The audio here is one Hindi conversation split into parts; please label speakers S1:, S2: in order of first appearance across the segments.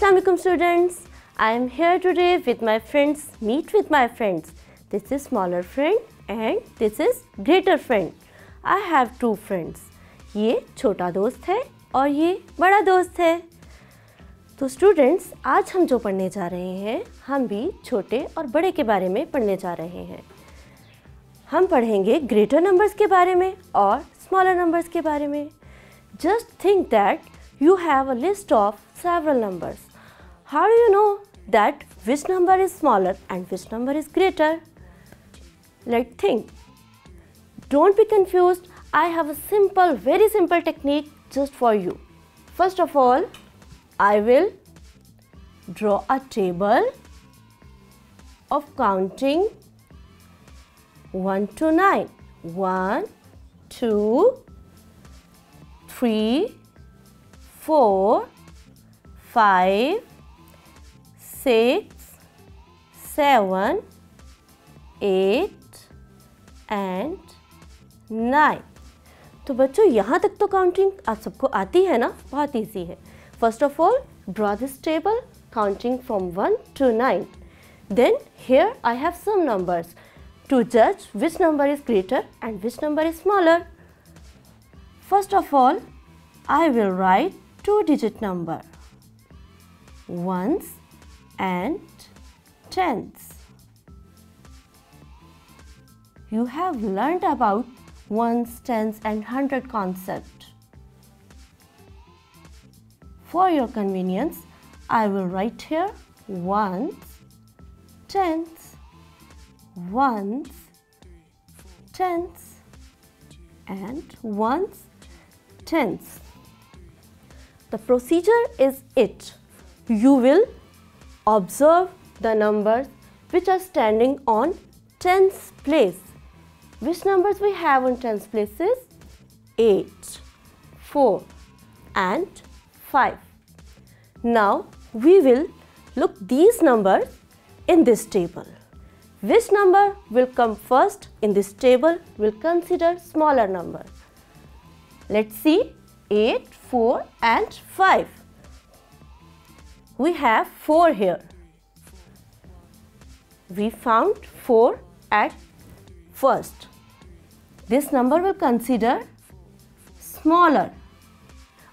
S1: Assalamualaikum students. I am here today with my friends. Meet with my friends. This is smaller friend and this is greater friend. I have two friends. ये छोटा दोस्त है और ये बड़ा दोस्त है तो स्टूडेंट्स आज हम जो पढ़ने जा रहे हैं हम भी छोटे और बड़े के बारे में पढ़ने जा रहे हैं हम पढ़ेंगे ग्रेटर नंबर्स के बारे में और स्मॉलर नंबर्स के बारे में just think that you have a list of several numbers. How do you know that which number is smaller and which number is greater? Let's think. Don't be confused. I have a simple, very simple technique just for you. First of all, I will draw a table of counting 1 to 9. 1, 2, 3, four, five, six, seven, eight and nine. तो बच्चों यहाँ तक तो काउंटिंग आप सबको आती है ना? बहुत ईजी है। First of all draw this table counting from one to nine then here I have some numbers to जज which number is greater and which number is smaller first of all I will write two digit number ones and tens. You have learned about ones, tens and hundred concept. For your convenience, I will write here ones, tens, ones, tens and ones, tens. The procedure is it. You will observe the numbers which are standing on tens place. Which numbers we have on tens places? 8, 4 and 5. Now we will look these numbers in this table. Which number will come first in this table will consider smaller number. Let's see 8, 4 and 5. We have 4 here. We found 4 at first. This number will consider smaller.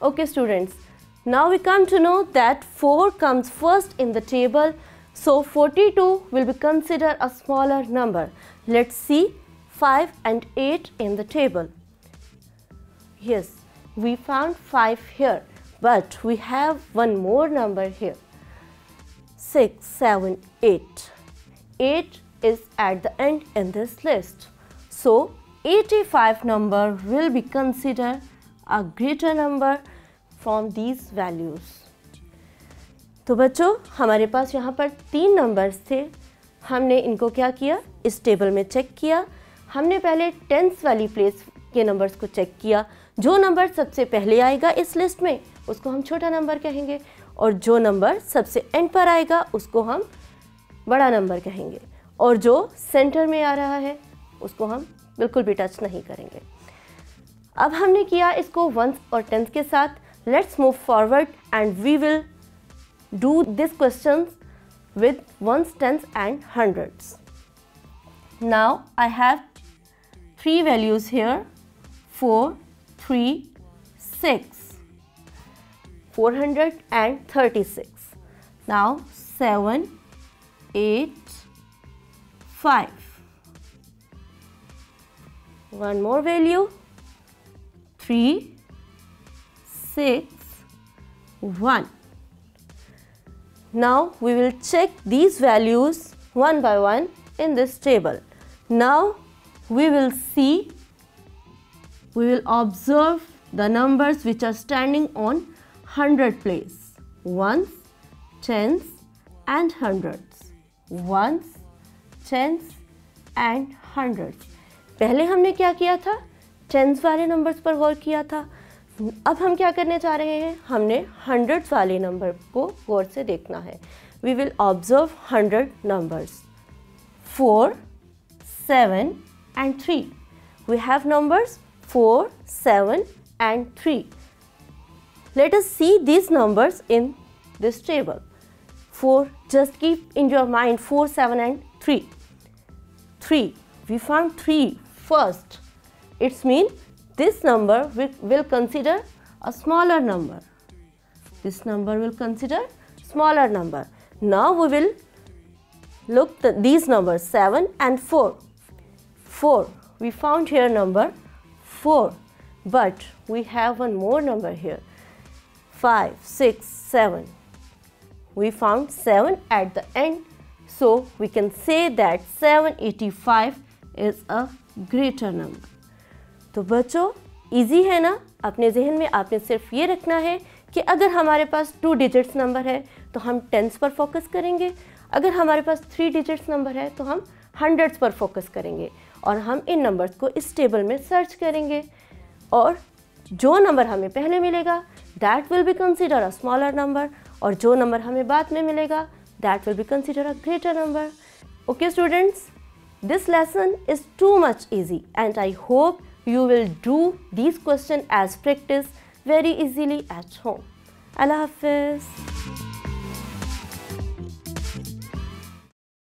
S1: Okay students, now we come to know that 4 comes first in the table. So 42 will be considered a smaller number. Let's see 5 and 8 in the table. Yes, we found 5 here but we have one more number here 6 7 8 8 is at the end in this list so 85 number will be considered a greater number from these values तो बच्चों हमारे पास यहाँ पर तीन नंबर्स थे हमने इनको क्या किया इस टेबल में चेक किया हमने पहले टेंस वाली प्लेस के नंबर्स को चेक किया। जो नंबर सबसे पहले आएगा इस लिस्ट में, उसको हम छोटा नंबर कहेंगे और जो नंबर सबसे एंड पर आएगा, उसको हम बड़ा नंबर कहेंगे। और जो सेंटर में आ रहा है, उसको हम बिल्कुल भी टच नहीं करेंगे। अब हमने किया इसको वंस और टेंथ के साथ। Let's move forward and we will do this question with ones tens and hundreds now I have three values here Four, three, six. Four hundred and thirty-six. Now seven, eight, five. One more value Three, six, one. Now we will check these values one by one in this table. Now we will see we will observe the numbers which are standing on 100 place. Ones, tens and hundreds. Ones, tens and hundreds. पहले हमने क्या किया था टेंस वाले नंबर्स पर गौर किया था अब हम क्या करने जा रहे हैं हमने हंड्रेड्स वाले नंबर को गौर से देखना है we will observe hundred numbers four seven and three we have numbers 4, 7 and 3. Let us see these numbers in this table. 4, just keep in your mind 4, 7 and 3. 3, we found 3 first. It's mean this number we will consider a smaller number. This number will consider smaller number. Now we will look the, these numbers 7 and 4. 4, we found here number 4 but we have one more number here 5, 6, 7. We found 7 at the end. So we can say that 785 is a greater number. तो बच्चों इजी है ना अपने जहन में आपने सिर्फ़ ये रखना है कि अगर हमारे पास टू डिजिट्स नंबर है तो हम टेंस पर फोकस करेंगे अगर हमारे पास थ्री डिजिट्स नंबर है तो हम हंड्रेड्स पर फोकस करेंगे और हम इन नंबर्स को इस टेबल में सर्च करेंगे और जो नंबर हमें पहले मिलेगा that will be consider a smaller number और जो नंबर हमें बाद में मिलेगा that will be consider a greater number okay students this lesson is too much easy and I hope you will do these questions as practice very easily at home. Allah Hafiz.